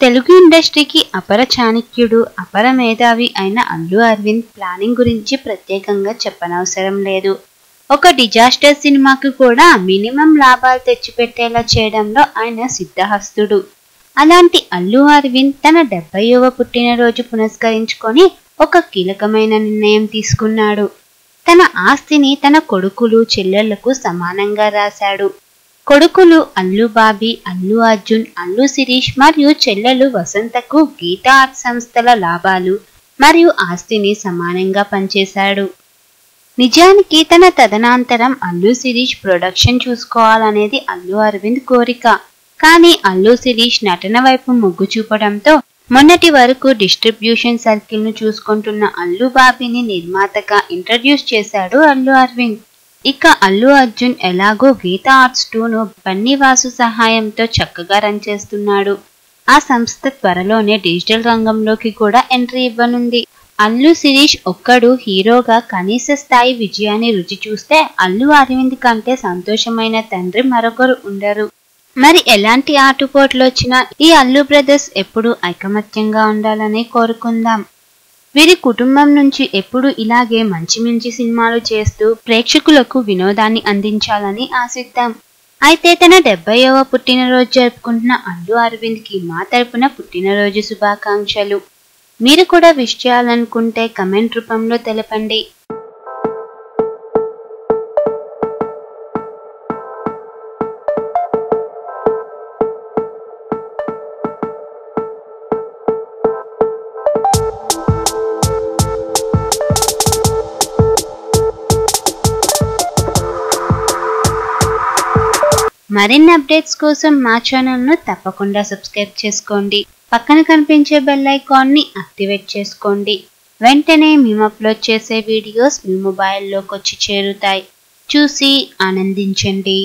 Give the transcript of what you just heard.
తెలుగు ఇండస్ట్రీకి అపర చాణక్యుడు అపర మేధావి అయిన అల్లు అరవింద్ ప్లానింగ్ గురించి ప్రత్యేకంగా చెప్పనవసరం లేదు. ఒక డిజాస్టర్ సినిమాకు కూడా మినిమం లాభాలు తెచ్చిపెట్టేలా చేయడంలో ఆయన సిద్ధహస్తుడు. అలాంటి అల్లు అరవింద్ తన డెబ్బైవ పుట్టినరోజు పునస్కరించుకొని ఒక కీలకమైన నిర్ణయం తీసుకున్నాడు. తన ఆస్తిని తన కొడుకులు చెల్లెళ్ళకు సమానంగా రాశాడు. కొడుకులు అల్లు బాబీ అల్లు అర్జున్ అల్లు శిరీష్ మరియు చెల్లెలు వసంతకు గీతా ఆర్ట్ సంస్థల లాభాలు మరియు ఆస్తిని సమానంగా పంచేశాడు నిజానికి తన తదనంతరం అల్లు శిరీష్ ప్రొడక్షన్ చూసుకోవాలనేది అల్లు అరవింద్ కోరిక. కానీ అల్లు శిరీష్ నటన వైపు మొగ్గు చూపడంతో మొన్నటి వరకు డిస్ట్రిబ్యూషన్ సర్కిల్ను చూసుకుంటున్న అల్లు బాబీని నిర్మాతగా ఇంట్రడ్యూస్ చేశాడు అల్లు అరవింద్. ఇక అల్లు అర్జున్ ఎలాగో గీతా ఆర్ట్స్ టూను బన్నీవాసు సహాయంతో చక్కగా రన్ చేస్తున్నాడు. ఆ సంస్థ త్వరలోనే డిజిటల్ రంగంలోకి కూడా ఎంట్రీ ఇవ్వనుంది. అల్లు శిరీష్ ఒక్కడు హీరోగా కనీస స్థాయి విజయాన్ని రుచి చూస్తే అల్లు అరవింద్ కంటే సంతోషమైన తండ్రి మరొకరు ఉండరు. మరి ఎలాంటి ఆటుపోట్లు వచ్చినా ఈ అల్లు బ్రదర్స్ ఎప్పుడూ ఐకమత్యంగా ఉండాలని కోరుకుందాం. వీరి కుటుంబం నుంచి ఎప్పుడు ఇలాగే మంచి మంచి సినిమాలు చేస్తూ ప్రేక్షకులకు వినోదాన్ని అందించాలని ఆశిద్దాం. అయితే తన డెబ్బైవ పుట్టినరోజు జరుపుకుంటున్న అల్లు అరవింద్కి మా తరపున పుట్టినరోజు శుభాకాంక్షలు. మీరు కూడా విష్ చేయాలనుకుంటే కమెంట్ రూపంలో తెలపండి. మరిన్ని అప్డేట్స్ కోసం మా ఛానల్ను తప్పకుండా సబ్స్క్రైబ్ చేసుకోండి. పక్కన కనిపించే బెల్ ఐకాన్ని యాక్టివేట్ చేసుకోండి. వెంటనే మేము అప్లోడ్ చేసే వీడియోస్ మీ మొబైల్లోకి వచ్చి చేరుతాయి. చూసి ఆనందించండి.